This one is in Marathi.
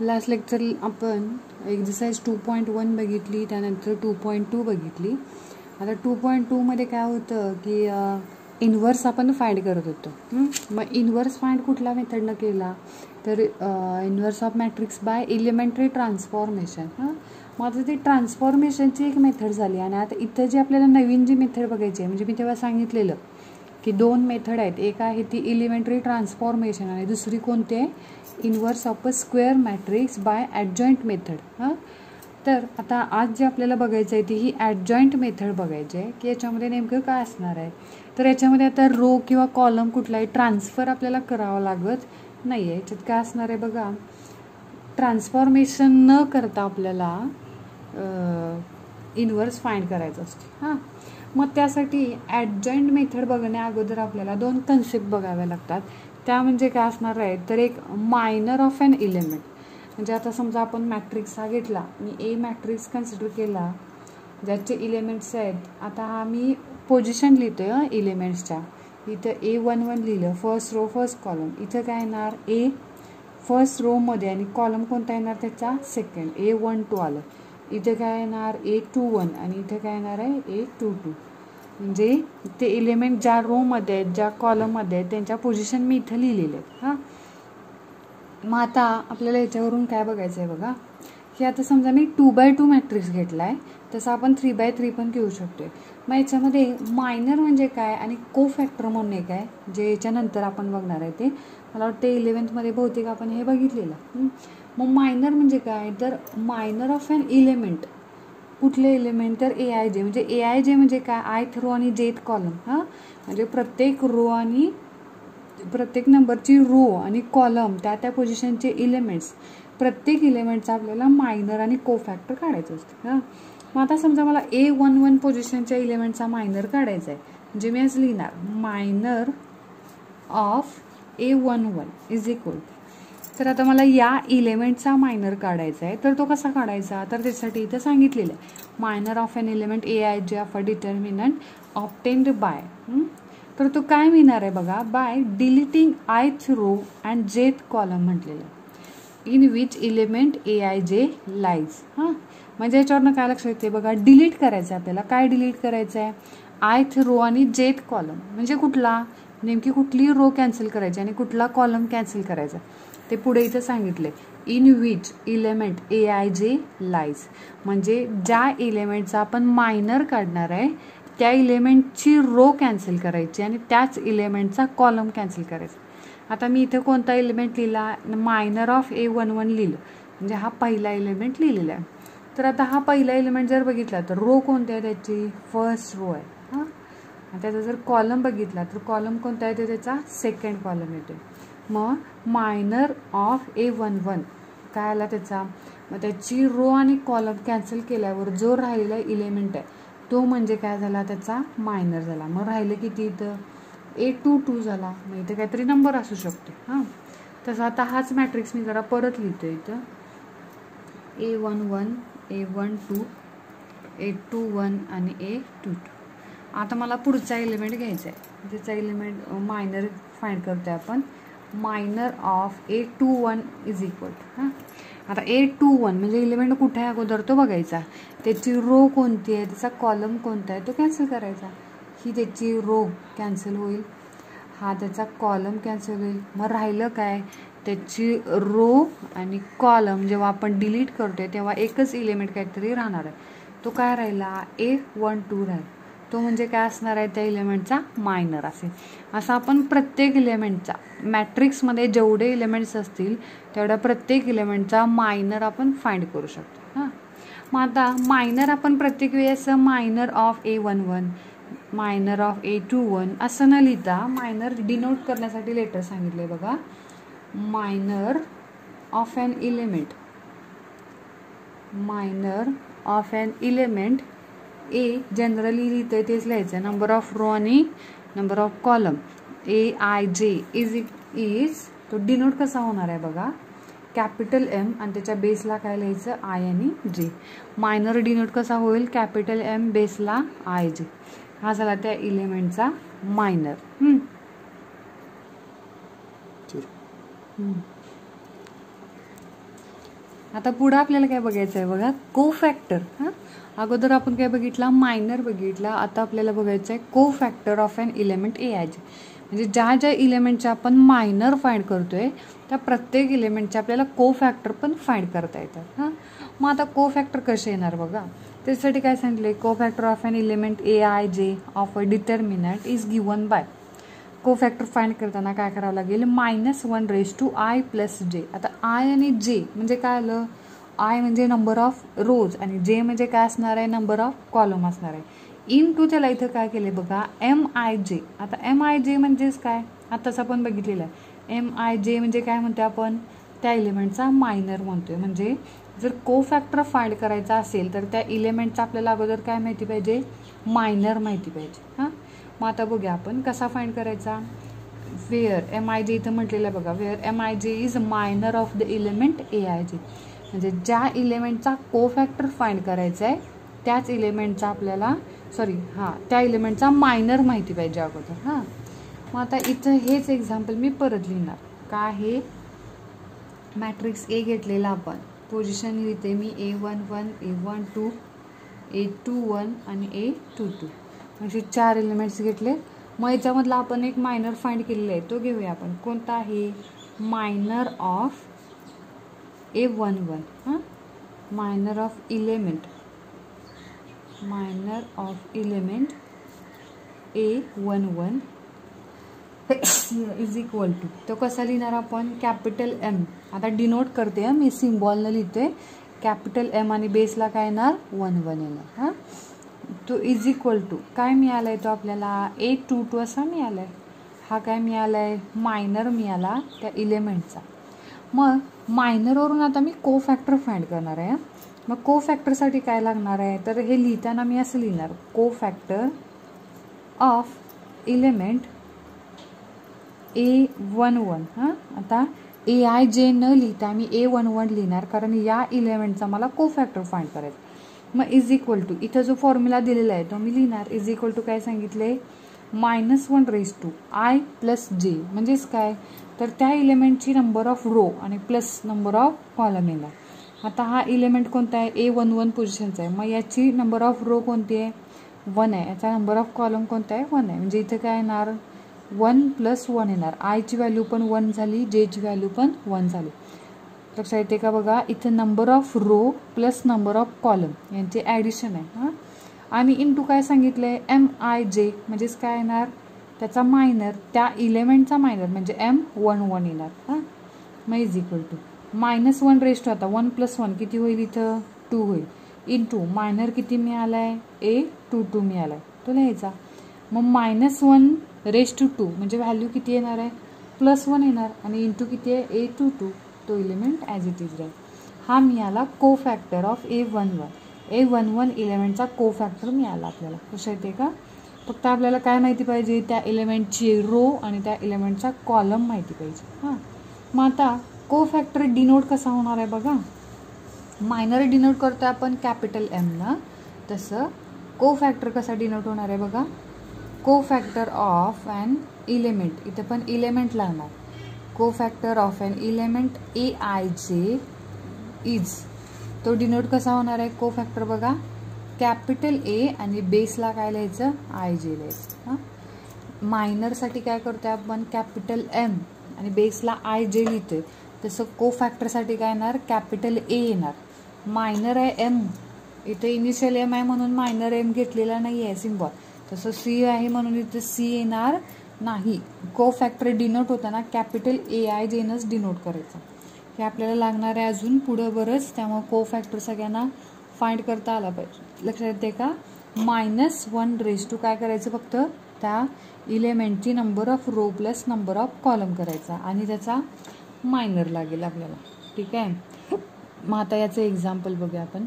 लास्ट लेक्चर आपण एक्झरसाइज टू पॉईंट वन बघितली त्यानंतर टू पॉईंट टू बघितली. आता टू पॉईंट टूमध्ये काय होतं की इन्व्हर्स आपण फाइंड करत होतो. मग इन्व्हर्स फाइंड कुठल्या मेथडनं केला तर inverse of matrix by elementary transformation हां? मग आता ती ट्रान्सफॉर्मेशनची एक मेथड झाली आणि आता इथं जी आपल्याला नवीन जी मेथड बघायची आहे म्हणजे मी तेव्हा सांगितलेलं की दोन मेथड आहेत. एक आहे ती इलिमेंटरी ट्रान्सफॉर्मेशन आणि दुसरी कोणती आहे? Inverse of a square matrix by adjoint method हां? तर आता आज जे आपल्याला बघायचं आहे ती ही ॲडजॉईंट मेथड बघायची आहे की याच्यामध्ये नेमकं काय असणार आहे? तर याच्यामध्ये आता रो किंवा कॉलम कुठलाही ट्रान्सफर आपल्याला करावं लागत नाही आहे याच्यात काय असणार आहे बघा? ट्रान्सफॉर्मेशन न करता आपल्याला इनवर्स फाइंड करायचं असतो. हां? मग त्यासाठी ॲडजॉईंट मेथड बघण्या अगोदर आपल्याला दोन कन्सेप्ट बघाव्या लागतात. त्या म्हणजे काय असणार आहे तर एक मायनर ऑफ अन इलेमेंट म्हणजे आता समजा आपण मॅट्रिक्स हा घेतला मी ए मॅट्रिक्स कन्सिडर केला ज्याचे इलेमेंट्स आहेत. आता हा मी पोझिशन लिहितोय आहे इलेमेंट्सच्या इथं ए वन वन लिहिलं फर्स्ट रो फर्स्ट कॉलम इथं काय येणार? ए फर्स्ट रोमध्ये आणि कॉलम कोणता येणार? त्याचा सेकंड ए वन टू आलं. इथं काय येणार? ए टू वन आणि इथं काय येणार आहे? ए टू टू म्हणजे ते इलेमेंट ज्या रोमध्ये आहेत ज्या कॉलममध्ये आहेत त्यांच्या पोझिशन मी इथं लिहिलेले आहेत हां. मग आता आपल्याला याच्यावरून काय बघायचं आहे बघा. की आता समजा मी टू बाय टू मॅट्रिक्स घेतला आहे तसं आपण थ्री बाय थ्री पण घेऊ शकतोय. मग याच्यामध्ये मायनर म्हणजे काय आणि को फॅक्टर म्हणून एक आहे जे याच्यानंतर आपण बघणार आहे ते. मला वाटतं इलेवन्थमध्ये बहुतेक आपण हे बघितलेलं. मग मायनर म्हणजे काय? तर मायनर ऑफ अन इलेमेंट कुठले एलिमेंट तर ए आय जे म्हणजे ए आय जे म्हणजे काय? आयथ रो आणि जेथ कॉलम हां? म्हणजे प्रत्येक रो आणि प्रत्येक नंबरची रो आणि कॉलम त्या त्या पोझिशनचे इलेमेंट्स प्रत्येक इलेमेंटचा आपल्याला मायनर आणि को फॅक्टर काढायचं असतं हां? मग आता समजा मला ए वन वन पोझिशनच्या इलेमेंटचा मायनर काढायचा आहे. म्हणजे मी आज लिहिणार minor of A one one is equal तर आता मला या इलेमेंटचा मायनर काढायचा आहे. तर तो कसा काढायचा? तर त्यासाठी इथं सांगितलेलं आहे. Minor of an element A I J of a determinant obtained by तर तो काय मिळणार आहे बघा? By deleting ith row and jth column म्हटलेलं. In which element A I J lies हां? म्हणजे याच्यावरनं काय लक्षात येते बघा? डिलीट करायचं आहे आपल्याला. काय डिलीट करायचं आहे आयथ रो आणि जेथ कॉलम म्हणजे कुठला? नेमकी कुठली रो कॅन्सल करायची आणि कुठला कॉलम कॅन्सल करायचा? ते पुढे इथं सांगितले in which element A I J lies म्हणजे ज्या इलेमेंटचा आपण मायनर काढणार आहे त्या इलेमेंटची रो कॅन्सल करायची आणि त्याच इलेमेंटचा कॉलम कॅन्सल करायचा. आता मी इथं कोणता इलेमेंट लिहिला? Minor of A one one लिहिलं. म्हणजे हा पहिला इलेमेंट लिहिलेला आहे. तर आता हा पहिला इलिमेंट जर बघितला तर रो कोणती आहे त्याची? फर्स्ट रो आहे. त्याचा जर कॉलम बघितला तर कॉलम कोणता येतो त्याचा? सेकंड कॉलम येतो मग minor of A one one काय आला त्याचा? मग त्याची रो आणि कॉलम कॅन्सल केल्यावर जो राहिलेला इलेमेंट आहे तो म्हणजे काय झाला त्याचा? मायनर झाला. मग राहिलं किती इथं? ए टू टू झाला. मग इथं काहीतरी नंबर असू शकतो. हां. तसं आता हाच मॅट्रिक्स मी जरा परत लिहितो इथं. A one one A one two A two one आणि ए टू टू आता मला पुढचा एलिमेंट घ्यायचा आहे. त्याचा एलिमेंट मायनर फाइंड करतो आहे आपण. Minor of A two one is equal हां? आता ए टू वन म्हणजे एलिमेंट कुठे आहे अगोदर तो बघायचा. त्याची रो कोणती आहे? त्याचा कॉलम कोणता आहे? तो कॅन्सल करायचा. ही त्याची रो कॅन्सल होईल. हा त्याचा कॉलम कॅन्सल होईल. मग राहिलं काय? त्याची रो आणि कॉलम जेव्हा आपण डिलीट करतोय तेव्हा एकच एलिमेंट काहीतरी राहणार आहे. तो काय राहिला? ए वन टू राहील. तो म्हणजे काय असणार आहे? त्या इलेमेंटचा मायनर असेल. असं आपण प्रत्येक इलेमेंटचा मॅट्रिक्समध्ये जेवढे इलेमेंट्स असतील तेवढ्या प्रत्येक इलेमेंटचा मायनर आपण फाइंड करू शकतो. हां. मग आता मायनर आपण प्रत्येक वेळी असं minor of A one one minor of A two one असं न लिहिता मायनर डिनोट करण्यासाठी लेटर सांगितले बघा. Minor of an element minor of an element A generally लिहितं तेच लिहायचं नंबर ऑफ रो आणि number of column A I J is is तो डिनोट कसा होणार आहे बघा? कॅपिटल एम आणि त्याच्या बेसला काय लिहायचं? आय आणि जे मायनर डिनोट कसा होईल? कॅपिटल एम बेसला आय जे हा झाला त्या इलेमेंटचा मायनर आता पुढं आपल्याला काय बघायचं आहे बघा को फॅक्टर हां? अगोदर आपण काय बघितला मायनर बघितला आता आपल्याला बघायचं आहे cofactor of an element A I J म्हणजे ज्या ज्या इलेमेंटच्या आपण मायनर फाईंड करतोय त्या प्रत्येक इलेमेंटचे आपल्याला को फॅक्टर पण फाईंड करता येतात हां? मग आता को फॅक्टर कसे येणार बघा? त्यासाठी काय सांगितले cofactor of an element A I J of a determinant is given by cofactor find करताना काय करावं लागेल? Minus one raise to I plus J आता आय आणि जे म्हणजे काय आलं? आय म्हणजे नंबर ऑफ रोज आणि जे म्हणजे काय असणार आहे? नंबर ऑफ कॉलम असणार आहे. इन टू त्याला इथं काय केले बघा? एम आय जे आता एम आय जे म्हणजेच काय? आताच आपण बघितलेलं आहे. एम आय जे म्हणजे काय म्हणतो आपण? त्या इलेमेंटचा मायनर म्हणतोय. म्हणजे जर को फॅक्टर फाइंड करायचा असेल तर त्या इलिमेंटचा आपल्याला अगोदर काय माहिती पाहिजे? मायनर माहिती पाहिजे. हां? मग आता बघूया आपण कसा फाईंड करायचा? वेअर एम आय जे इथं म्हटलेलं आहे बघा. Where M I J is minor of the element A I J म्हणजे ज्या इलेमेंटचा को फॅक्टर फाईंड करायचा आहे त्याच इलेमेंटचा आपल्याला सॉरी हां त्या इलेमेंटचा मायनर माहिती पाहिजे अगोदर हां. मग आता इथं हेच एक्झाम्पल मी परत लिहिणार. काय हे? मॅट्रिक्स ए घेतलेला आपण. पोझिशन लिहिते मी A one one A one two A two one आणि ए टू टू असे चार एलिमेंट्स घेतले. मग याच्यामधला आपण एक मायनर फाइंड केलेला आहे. तो घेऊया आपण. कोणता आहे? Minor of A one one हां? Minor of element minor of element A one one is equal to तो कसा लिहिणार आपण? कॅपिटल एम आता डिनोट करते मी सिम्बॉलनं लिहिते. कॅपिटल एम आणि बेसला काय येणार? वन वन येणार. हां? तो इज इक्वल टू काय मिळाला आहे तो आपल्याला? ए टू टू असा मिळाला आहे हा काय मिळाला आहे मायनर मिळाला त्या इलेमेंटचा मग मायनरवरून आता मी को फॅक्टर फाइंड करणार आहे मग को फॅक्टरसाठी काय लागणार आहे? तर हे लिहिताना मी असं लिहिणार. Cofactor of element A one one हां? आता ए आय जे न लिहिता मी ए वन वन लिहिणार कारण या इलेमेंटचा मला को फॅक्टर फाइंड करायचं. मग इज इक्वल टू इथं जो फॉर्म्युला दिलेला आहे तो मी लिहिणार इज इक्वल टू काय सांगितले minus one raise to I plus J म्हणजेच काय? तर त्या इलेमेंटची नंबर ऑफ रो आणि प्लस नंबर ऑफ कॉलम येणार. आता हा इलेमेंट कोणता आहे? ए वन वन पोझिशनचा आहे. मग याची नंबर ऑफ रो कोणती आहे? वन आहे. याचा नंबर ऑफ कॉलम कोणता आहे? वन आहे. म्हणजे इथं काय येणार? वन प्लस वन येणार. आयची व्हॅल्यू पण वन झाली जेची व्हॅल्यू पण वन झाली. लक्षात येते का बघा इथं number of row plus number of column यांचे ॲडिशन आहे हां. आणि इन टू काय सांगितलं आहे एम आय जे म्हणजेच काय येणार? त्याचा मायनर त्या इलेमेंटचा मायनर म्हणजे एम वन वन येणार हां. मग is equal to minus one raised आता वन प्लस वन किती होईल इथं? टू होईल. इन टू मायनर किती मिळाला आहे ए टू टू मिळाला आहे तो लिहायचा. मग minus one raised to two म्हणजे व्हॅल्यू किती येणार आहे? प्लस वन येणार. आणि इंटू किती आहे? ए टू टू तो इलेमेंट ॲज इट इज राहील हा मिळाला cofactor of A one one A one one इलेमेंटचा cofactor मिळाला आपल्याला. कसं येते का? फक्त आपल्याला काय माहिती पाहिजे? त्या इलेमेंटची रो आणि त्या इलेमेंटचा कॉलम माहिती पाहिजे. हां. मग आता को फॅक्टर डिनोट कसा होणार आहे बघा? मायनर डिनोट करतो आपण कॅपिटल एमनं तसं को फॅक्टर कसा डिनोट होणार आहे बघा? को फॅक्टर ऑफ अँड इलेमेंट इथं पण इलेमेंट लागणार. Cofactor of an element A I J is तो डिनोट कसा होणार आहे? को फॅक्टर बघा. कॅपिटल ए आणि बेसला काय लिहायचं? आय जे लिहायचं. हां? मायनरसाठी काय करतोय आपण? कॅपिटल एम आणि बेसला आय जे लिहितोय. तसं कोफॅक्टरसाठी काय येणार? कॅपिटल ए येणार. मायनर आहे एम इथे इनिशियल एम आहे म्हणून मायनर एम घेतलेला नाही आहे सिम्बॉल तसं सी आहे म्हणून इथं सी येणार. नाही को फॅक्टर डिनोट होताना कॅपिटल ए आय जेनच डिनोट करायचं. हे आपल्याला लागणार आहे अजून पुढं बरंच त्यामुळे को फॅक्टर सगळ्यांना फाइंड करता आला पाहिजे. लक्षात येते का? मायनस वन रेस टू काय करायचं फक्त? त्या इलेमेंटची number of row plus number of column करायचा. आणि त्याचा मायनर लागेल आपल्याला. ठीक आहे? मग आता याचं एक्झाम्पल बघूया आपण.